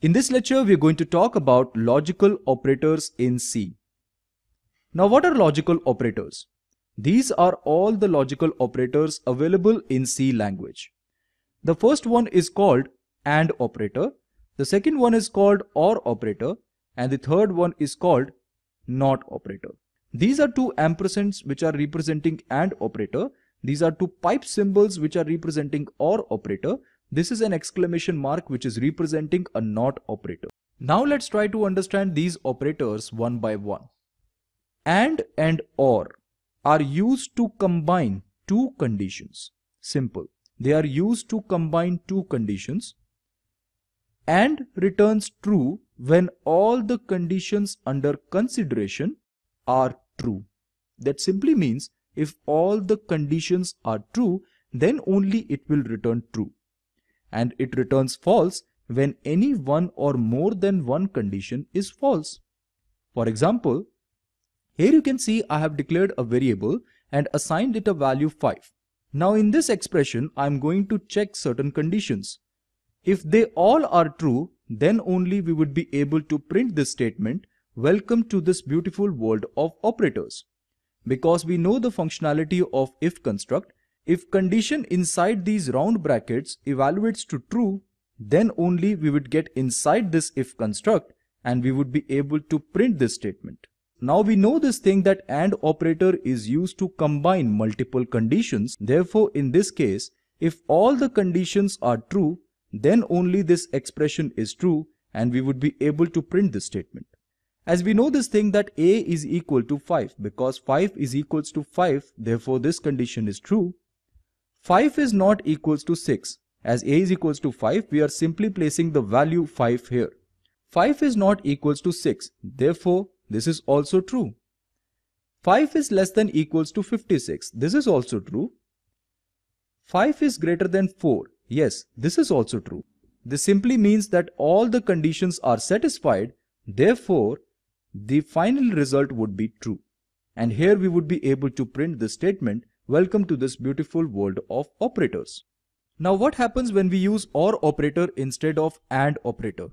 In this lecture, we are going to talk about logical operators in C. Now, what are logical operators? These are all the logical operators available in C language. The first one is called AND operator, the second one is called OR operator, and the third one is called NOT operator. These are two ampersands which are representing AND operator. These are two pipe symbols which are representing OR operator. This is an exclamation mark which is representing a NOT operator. Now let's try to understand these operators one by one. AND and OR are used to combine two conditions. Simple. They are used to combine two conditions. AND returns true when all the conditions under consideration are true. That simply means if all the conditions are true, then only it will return true. And it returns false when any one or more than one condition is false. For example, here you can see I have declared a variable and assigned it a value 5. Now in this expression, I am going to check certain conditions. If they all are true, then only we would be able to print this statement Welcome to this beautiful world of operators. Because we know the functionality of if construct, if condition inside these round brackets evaluates to true, then only we would get inside this if construct and we would be able to print this statement. Now we know this thing that AND operator is used to combine multiple conditions. Therefore, in this case, if all the conditions are true, then only this expression is true and we would be able to print this statement. As we know this thing that a is equal to 5 because 5 is equals to 5 therefore this condition is true. 5 is not equals to 6 as a is equals to 5 we are simply placing the value 5 here. 5 is not equals to 6 therefore this is also true. 5 is less than equals to 56 this is also true. 5 is greater than 4 yes this is also true. This simply means that all the conditions are satisfied therefore the final result would be true. And here we would be able to print the statement, welcome to this beautiful world of operators. Now what happens when we use OR operator instead of AND operator?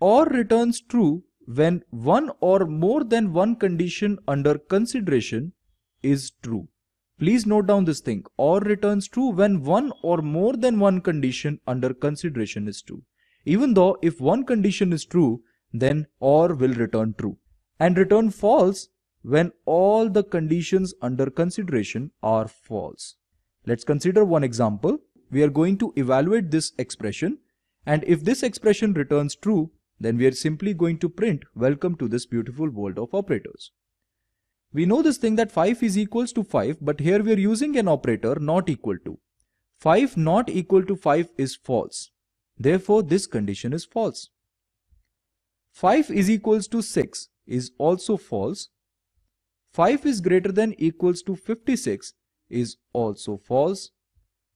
OR returns true when one or more than one condition under consideration is true. Please note down this thing. OR returns true when one or more than one condition under consideration is true. Even though if one condition is true, then OR will return true and return false when all the conditions under consideration are false. Let's consider one example. We are going to evaluate this expression and if this expression returns true, then we are simply going to print welcome to this beautiful world of operators. We know this thing that 5 is equals to 5 but here we are using an operator not equal to. 5 not equal to 5 is false. Therefore this condition is false. 5 is equals to 6 is also false. 5 is greater than equals to 56 is also false,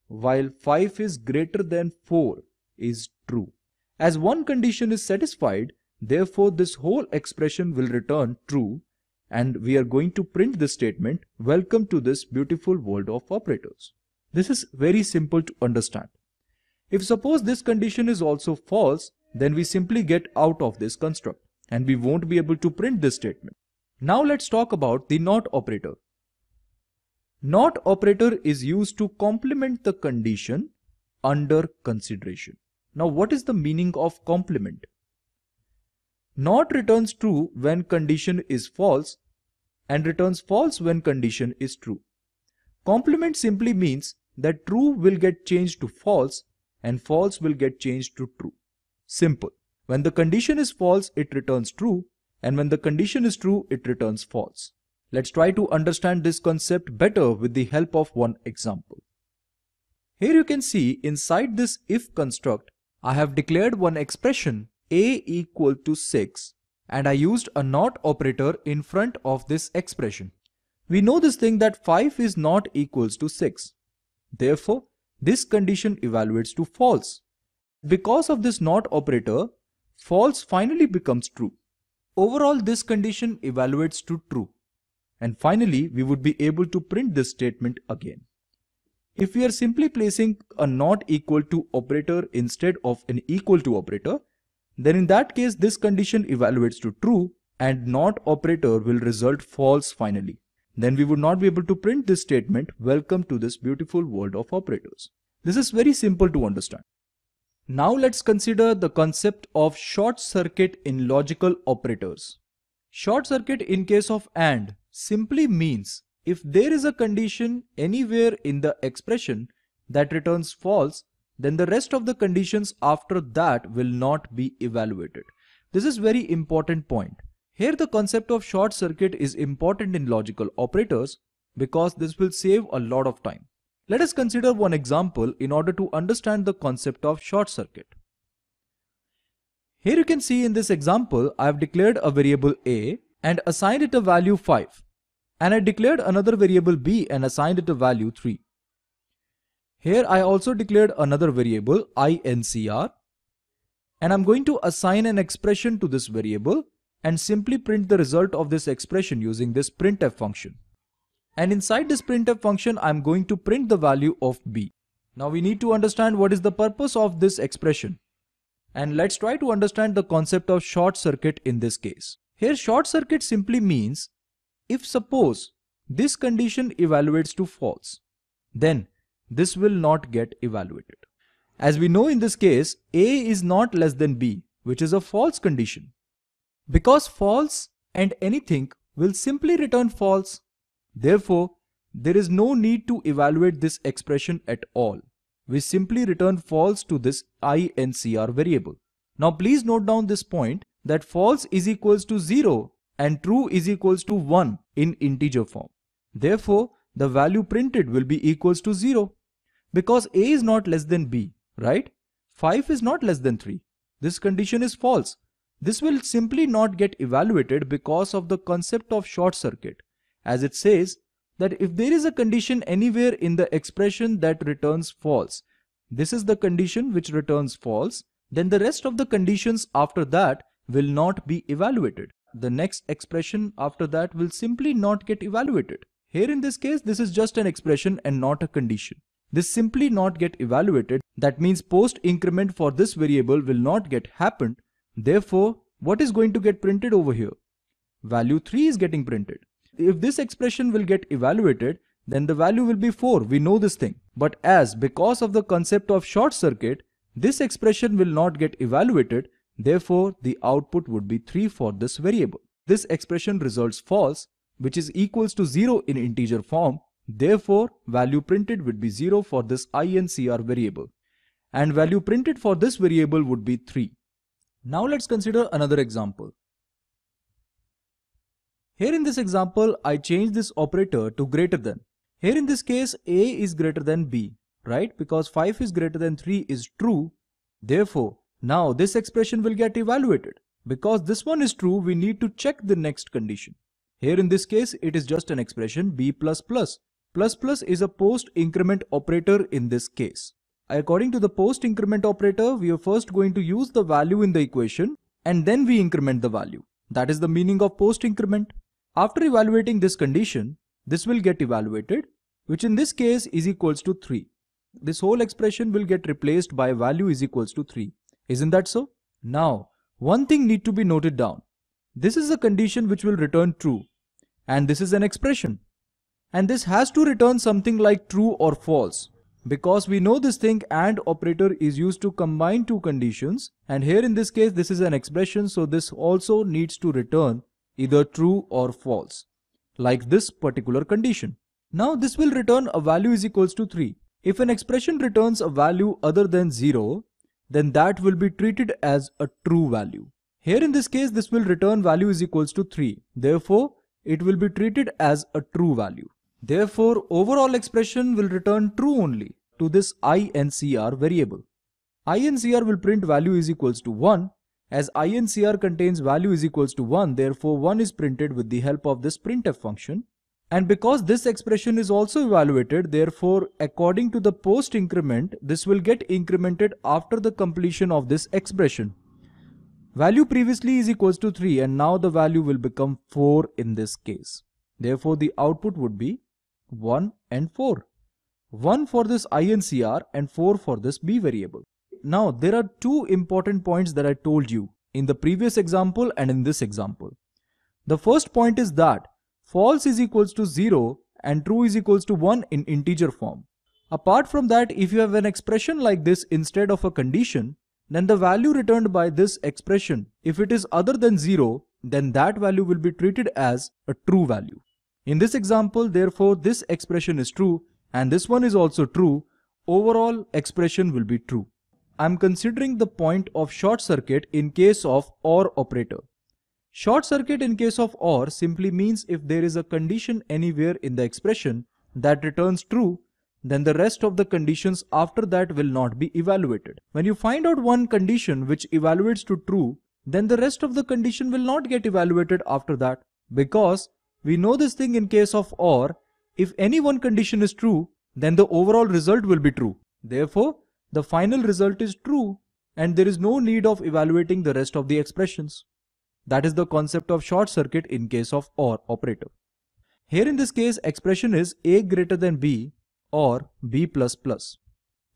while 5 is greater than 4 is true. As one condition is satisfied, therefore this whole expression will return true and we are going to print this statement, welcome to this beautiful world of operators. This is very simple to understand. If suppose this condition is also false, then we simply get out of this construct and we won't be able to print this statement. Now let's talk about the NOT operator. NOT operator is used to complement the condition under consideration. Now what is the meaning of complement? NOT returns true when condition is false and returns false when condition is true. Complement simply means that true will get changed to false and false will get changed to true. Simple. When the condition is false, it returns true. And when the condition is true, it returns false. Let's try to understand this concept better with the help of one example. Here you can see inside this if construct, I have declared one expression a equal to 6 and I used a not operator in front of this expression. We know this thing that 5 is not equals to 6. Therefore, this condition evaluates to false. Because of this NOT operator, false finally becomes true. Overall, this condition evaluates to true. And finally, we would be able to print this statement again. If we are simply placing a not equal to operator instead of an equal to operator, then in that case this condition evaluates to true and not operator will result false finally. Then we would not be able to print this statement welcome to this beautiful world of operators. This is very simple to understand. Now let's consider the concept of short circuit in logical operators. Short circuit in case of AND simply means if there is a condition anywhere in the expression that returns false, then the rest of the conditions after that will not be evaluated. This is very important point. Here the concept of short circuit is important in logical operators because this will save a lot of time. Let us consider one example in order to understand the concept of short circuit. Here you can see in this example I have declared a variable a and assigned it a value 5 and I declared another variable b and assigned it a value 3. Here I also declared another variable incr and I'm going to assign an expression to this variable and simply print the result of this expression using this printf function. And inside this printf function I'm going to print the value of b. Now we need to understand what is the purpose of this expression. And let's try to understand the concept of short circuit in this case. Here short circuit simply means if suppose this condition evaluates to false, then this will not get evaluated. As we know in this case, A is not less than B, which is a false condition. Because false and anything will simply return false. Therefore, there is no need to evaluate this expression at all. We simply return false to this incr variable. Now please note down this point that false is equals to 0 and true is equals to 1 in integer form. Therefore, the value printed will be equals to 0 because a is not less than b, right? 5 is not less than 3. This condition is false. This will simply not get evaluated because of the concept of short circuit as it says that if there is a condition anywhere in the expression that returns false, this is the condition which returns false, then the rest of the conditions after that will not be evaluated the next expression after that will simply not get evaluated. Here in this case, this is just an expression and not a condition. This simply not get evaluated. That means post increment for this variable will not get happened. Therefore, what is going to get printed over here? Value 3 is getting printed. If this expression will get evaluated, then the value will be 4. We know this thing. But as because of the concept of short circuit, this expression will not get evaluated, Therefore, the output would be 3 for this variable. This expression results false, which is equals to 0 in integer form. Therefore, value printed would be 0 for this incr variable. And value printed for this variable would be 3. Now let's consider another example. Here in this example, I change this operator to greater than. Here in this case, A is greater than B, right? Because 5 is greater than 3 is true. Therefore, now this expression will get evaluated. Because this one is true, we need to check the next condition. Here in this case, it is just an expression b++. Plus plus is a post increment operator in this case. According to the post increment operator, we are first going to use the value in the equation and then we increment the value. That is the meaning of post increment. After evaluating this condition, this will get evaluated, which in this case is equals to 3. This whole expression will get replaced by value is equals to 3. Isn't that so? Now, one thing need to be noted down. This is a condition which will return true. And this is an expression. And this has to return something like true or false. Because we know this thing AND operator is used to combine two conditions. And here in this case, this is an expression. So this also needs to return either true or false. Like this particular condition. Now this will return a value is equals to 3. If an expression returns a value other than 0, then that will be treated as a true value. Here in this case, this will return value is equals to 3. Therefore, it will be treated as a true value. Therefore, overall expression will return true only to this incr variable. incr will print value is equals to 1 as incr contains value is equals to 1 therefore 1 is printed with the help of this printf function and because this expression is also evaluated, therefore, according to the post increment, this will get incremented after the completion of this expression. Value previously is equals to 3 and now the value will become 4 in this case. Therefore, the output would be 1 and 4. 1 for this INCR and 4 for this B variable. Now there are two important points that I told you in the previous example and in this example. The first point is that false is equals to 0 and true is equals to 1 in integer form. Apart from that, if you have an expression like this instead of a condition, then the value returned by this expression, if it is other than 0, then that value will be treated as a true value. In this example, therefore, this expression is true and this one is also true, overall expression will be true. I am considering the point of short circuit in case of OR operator. Short circuit in case of OR simply means if there is a condition anywhere in the expression that returns true, then the rest of the conditions after that will not be evaluated. When you find out one condition which evaluates to true, then the rest of the condition will not get evaluated after that because we know this thing in case of OR, if any one condition is true, then the overall result will be true. Therefore, the final result is true and there is no need of evaluating the rest of the expressions. That is the concept of short circuit in case of OR operator. Here in this case, expression is A greater than B or b++. plus.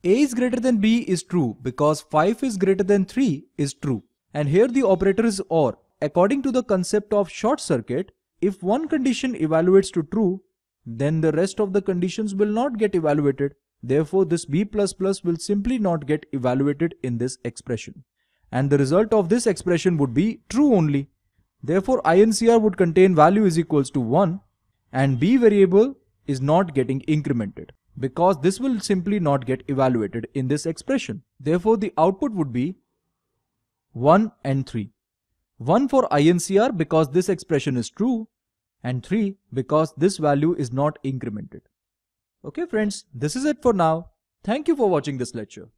a is greater than b is true because 5 is greater than 3 is true. And here the operator is OR. According to the concept of short circuit, if one condition evaluates to true, then the rest of the conditions will not get evaluated. Therefore, this b++ will simply not get evaluated in this expression. And the result of this expression would be true only. Therefore, INCR would contain value is equals to 1 and b variable is not getting incremented because this will simply not get evaluated in this expression. Therefore, the output would be 1 and 3. 1 for INCR because this expression is true and 3 because this value is not incremented. Okay friends, this is it for now. Thank you for watching this lecture.